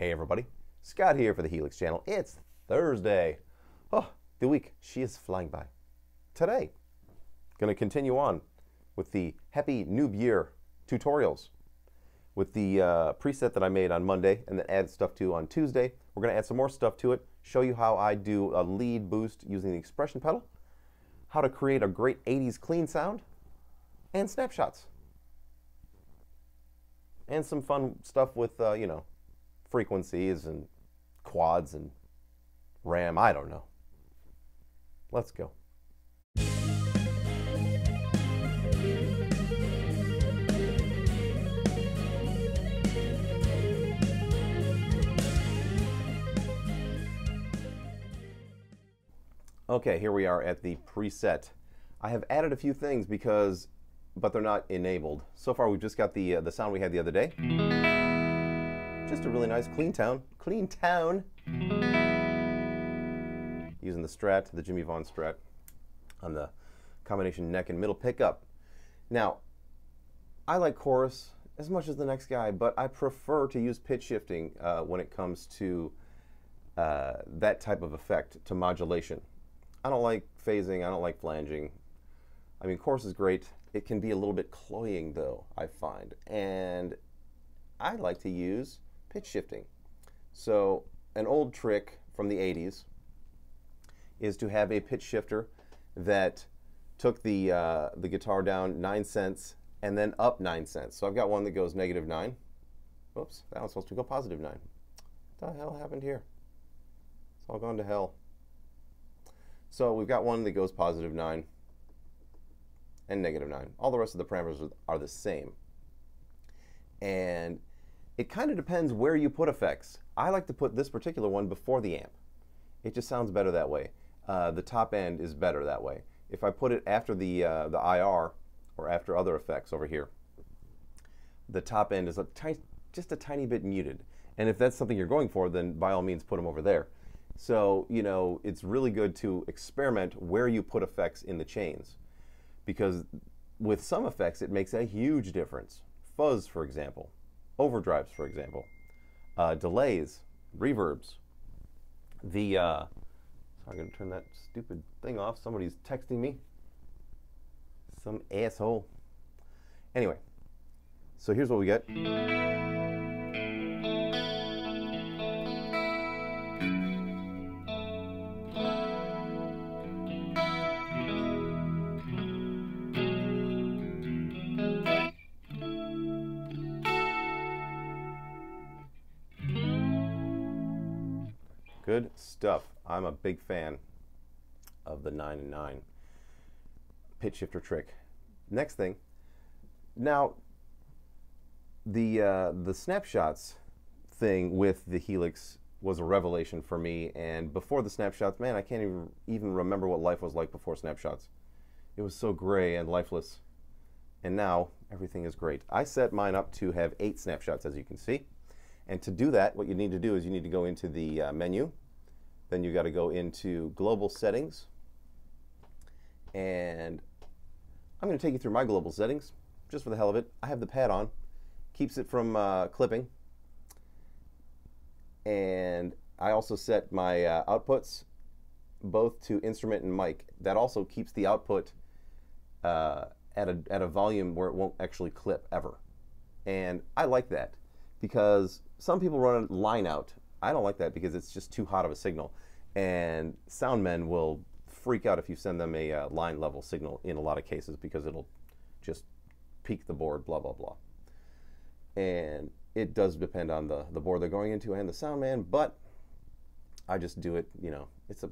Hey everybody, Scott here for the Helix channel. It's Thursday. Oh, the week, she is flying by. Today, gonna continue on with the Happy Noob Year tutorials with the uh, preset that I made on Monday and then added stuff to on Tuesday. We're gonna add some more stuff to it, show you how I do a lead boost using the expression pedal, how to create a great 80s clean sound, and snapshots. And some fun stuff with, uh, you know, frequencies and quads and RAM. I don't know. Let's go. Okay, here we are at the preset. I have added a few things because, but they're not enabled. So far, we've just got the uh, the sound we had the other day. Just a really nice clean town. Clean town. Using the Strat, the Jimmy Vaughan Strat, on the combination neck and middle pickup. Now, I like chorus as much as the next guy, but I prefer to use pitch shifting uh, when it comes to uh, that type of effect, to modulation. I don't like phasing, I don't like flanging. I mean, chorus is great. It can be a little bit cloying, though, I find. And I like to use pitch shifting. So an old trick from the 80s is to have a pitch shifter that took the, uh, the guitar down 9 cents and then up 9 cents. So I've got one that goes negative 9. Oops, that one's supposed to go positive 9. What the hell happened here? It's all gone to hell. So we've got one that goes positive 9 and negative 9. All the rest of the parameters are the same. And it kind of depends where you put effects. I like to put this particular one before the amp. It just sounds better that way. Uh, the top end is better that way. If I put it after the, uh, the IR or after other effects over here, the top end is a just a tiny bit muted. And if that's something you're going for, then by all means put them over there. So, you know, it's really good to experiment where you put effects in the chains. Because with some effects, it makes a huge difference. Fuzz, for example overdrives, for example, uh, delays, reverbs. The uh, so I'm going to turn that stupid thing off. Somebody's texting me. Some asshole. Anyway, so here's what we get. Good stuff. I'm a big fan of the 9 and 9 pitch shifter trick. Next thing, now the uh, the snapshots thing with the Helix was a revelation for me. And before the snapshots, man, I can't even remember what life was like before snapshots. It was so gray and lifeless. And now everything is great. I set mine up to have eight snapshots, as you can see. And to do that, what you need to do is you need to go into the uh, menu. Then you got to go into global settings. And I'm going to take you through my global settings just for the hell of it. I have the pad on, keeps it from uh, clipping. And I also set my uh, outputs both to instrument and mic. That also keeps the output uh, at, a, at a volume where it won't actually clip ever. And I like that because some people run a line out. I don't like that because it's just too hot of a signal. And sound men will freak out if you send them a uh, line level signal in a lot of cases because it'll just peak the board, blah, blah, blah. And it does depend on the, the board they're going into and the sound man, but I just do it, you know, it's a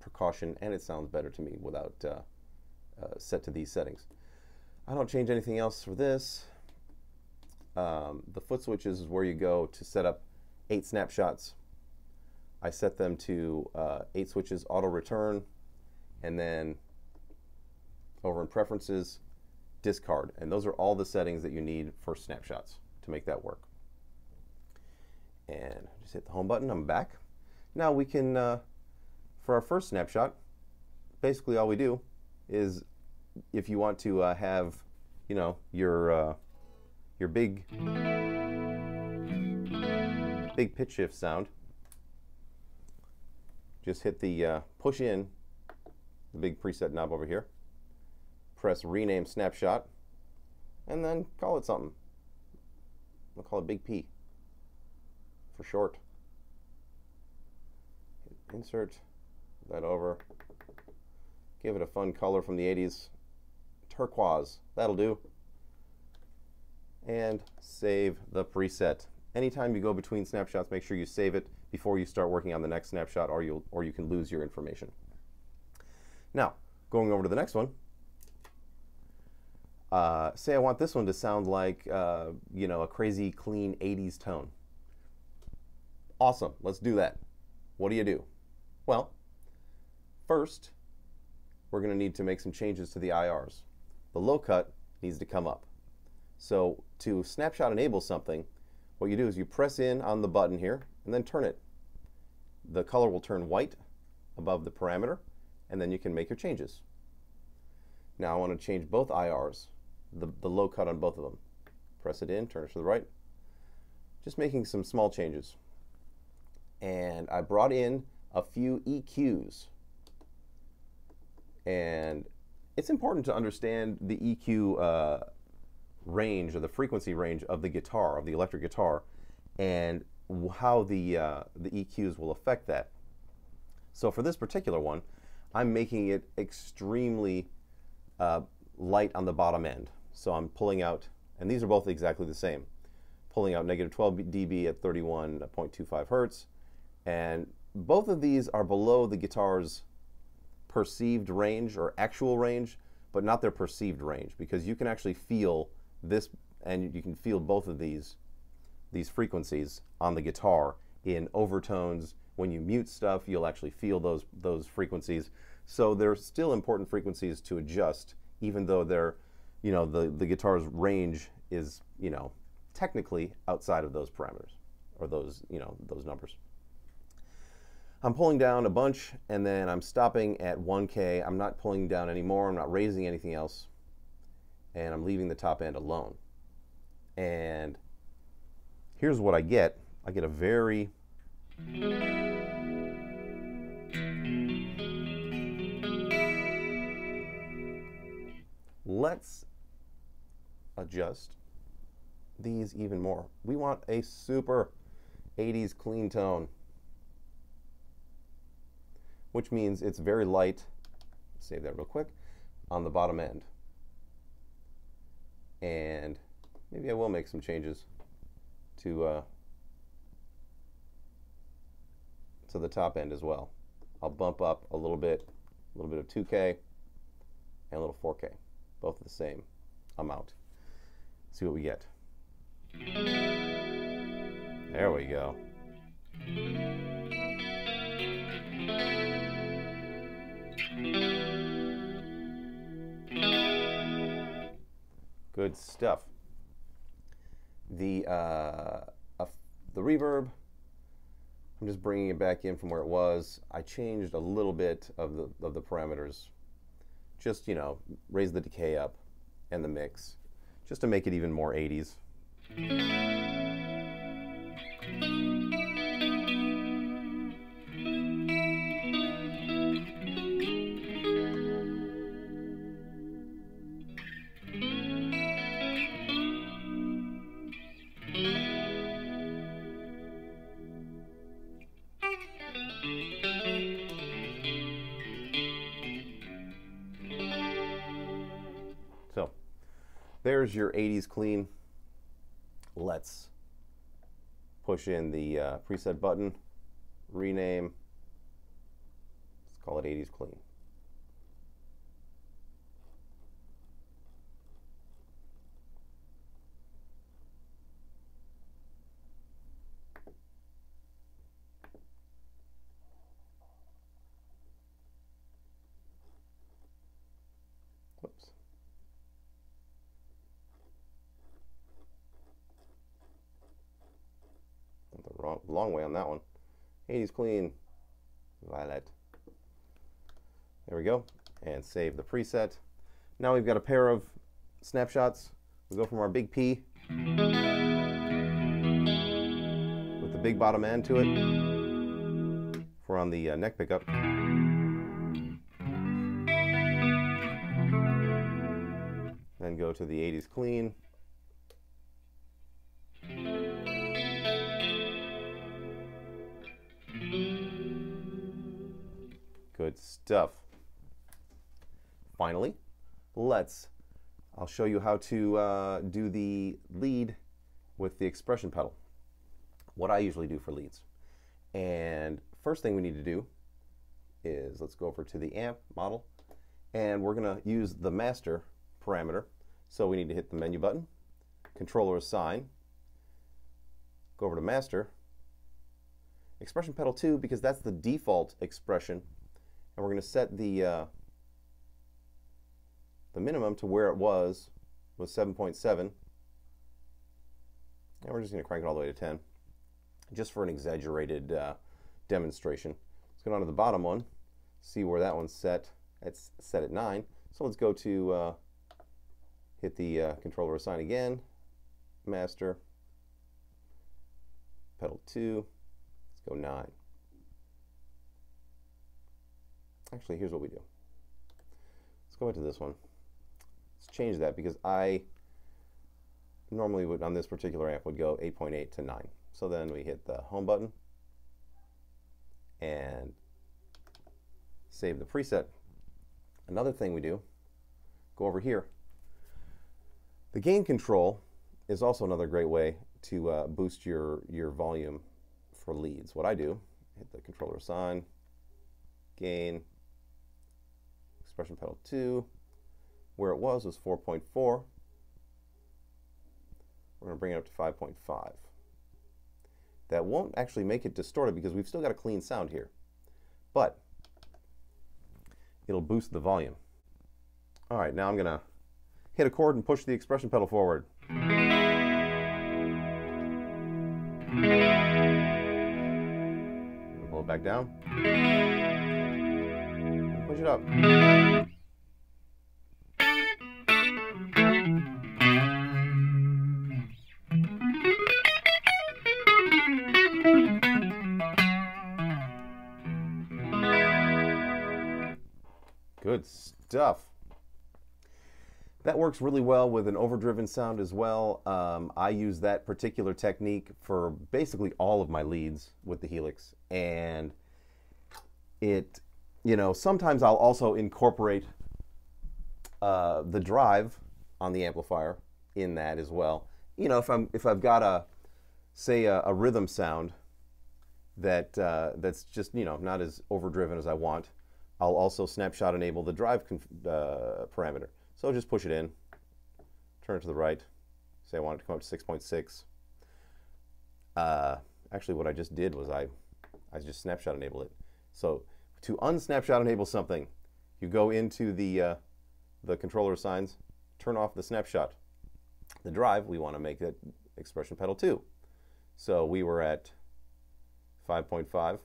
precaution and it sounds better to me without uh, uh, set to these settings. I don't change anything else for this. Um, the foot switches is where you go to set up eight snapshots. I set them to uh, eight switches auto return and then over in preferences discard. And those are all the settings that you need for snapshots to make that work. And just hit the home button I'm back. Now we can uh, for our first snapshot basically all we do is if you want to uh, have you know your uh, your big big pitch shift sound, just hit the uh, push in the big preset knob over here, press rename snapshot, and then call it something. We'll call it Big P for short. Insert that over. Give it a fun color from the 80s. Turquoise. That'll do. And save the preset. Anytime you go between snapshots, make sure you save it before you start working on the next snapshot or, you'll, or you can lose your information. Now, going over to the next one. Uh, say I want this one to sound like, uh, you know, a crazy clean 80s tone. Awesome, let's do that. What do you do? Well, first, we're going to need to make some changes to the IRs. The low cut needs to come up. So to snapshot enable something, what you do is you press in on the button here and then turn it. The color will turn white above the parameter and then you can make your changes. Now I want to change both IRs the, the low cut on both of them. Press it in, turn it to the right. Just making some small changes. And I brought in a few EQs. And it's important to understand the EQ uh, range or the frequency range of the guitar, of the electric guitar, and how the, uh, the EQs will affect that. So for this particular one, I'm making it extremely uh, light on the bottom end. So I'm pulling out, and these are both exactly the same, pulling out negative 12 dB at 31.25 hertz, and both of these are below the guitar's perceived range or actual range, but not their perceived range because you can actually feel this, and you can feel both of these these frequencies on the guitar in overtones. When you mute stuff, you'll actually feel those those frequencies. So they're still important frequencies to adjust, even though they're you know, the, the guitar's range is, you know, technically outside of those parameters or those, you know, those numbers. I'm pulling down a bunch and then I'm stopping at 1K. I'm not pulling down anymore. I'm not raising anything else. And I'm leaving the top end alone. And here's what I get. I get a very let's adjust these even more. We want a super 80s clean tone, which means it's very light, save that real quick, on the bottom end. And maybe I will make some changes to, uh, to the top end as well. I'll bump up a little bit, a little bit of 2K and a little 4K, both the same amount see what we get. There we go. Good stuff. The uh, the reverb, I'm just bringing it back in from where it was. I changed a little bit of the of the parameters. Just you know, raise the decay up and the mix just to make it even more 80s. There's your 80s clean. Let's push in the uh, preset button, rename, let's call it 80s clean. Long way on that one. 80s clean, violet. There we go, and save the preset. Now we've got a pair of snapshots. We go from our big P with the big bottom end to it. We're on the uh, neck pickup. Then go to the 80s clean. Good stuff. Finally, let's, I'll show you how to uh, do the lead with the expression pedal. What I usually do for leads. And first thing we need to do is let's go over to the amp model and we're going to use the master parameter. So we need to hit the menu button, controller assign, go over to master, expression pedal 2 because that's the default expression and we're going to set the uh, the minimum to where it was was 7.7 and we're just going to crank it all the way to 10 just for an exaggerated uh, demonstration. Let's go down to the bottom one, see where that one's set. It's set at 9. So let's go to uh, hit the uh, controller assign again, master, pedal 2, let's go 9. Actually, here's what we do. Let's go into this one. Let's change that because I normally would, on this particular amp, would go 8.8 .8 to 9. So then we hit the home button and save the preset. Another thing we do, go over here. The gain control is also another great way to uh, boost your, your volume for leads. What I do, hit the controller sign, gain, expression pedal 2, where it was was 4.4. We're going to bring it up to 5.5. That won't actually make it distorted because we've still got a clean sound here. But it'll boost the volume. All right, now I'm going to hit a chord and push the expression pedal forward. Pull it back down. Push it up. Good stuff. That works really well with an overdriven sound as well. Um, I use that particular technique for basically all of my leads with the Helix. And it, you know, sometimes I'll also incorporate uh, the drive on the amplifier in that as well. You know, if I'm if I've got a say a, a rhythm sound that uh, that's just you know not as overdriven as I want, I'll also snapshot enable the drive uh, parameter. So just push it in, turn it to the right, say I want it to come up to 6.6. Uh, actually, what I just did was I, I just snapshot enable it. So to unsnapshot enable something, you go into the, uh, the controller assigns, turn off the snapshot. The drive, we want to make it expression pedal 2. So we were at 5.5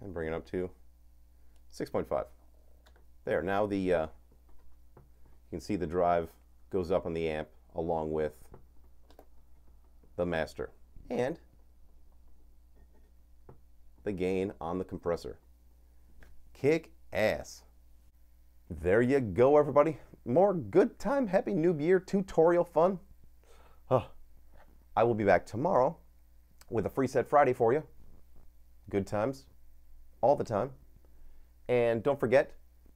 and bring it up to 6.5. There, now the, uh, you can see the drive goes up on the amp along with the master and the gain on the compressor. Kick ass. There you go, everybody. More good time, happy new year tutorial fun. Oh, I will be back tomorrow with a free set Friday for you. Good times all the time. And don't forget,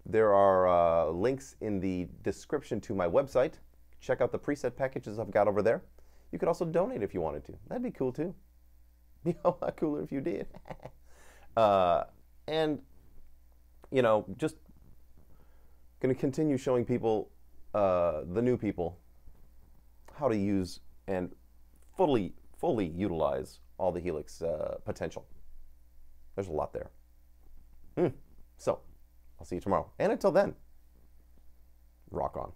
there are uh, links in the description to my website. Check out the preset packages I've got over there. You could also donate if you wanted to. That'd be cool too. Be a lot cooler if you did. uh, and, you know, just going to continue showing people, uh, the new people, how to use and fully, fully utilize all the Helix uh, potential. There's a lot there. Hmm. So, I'll see you tomorrow. And until then, rock on.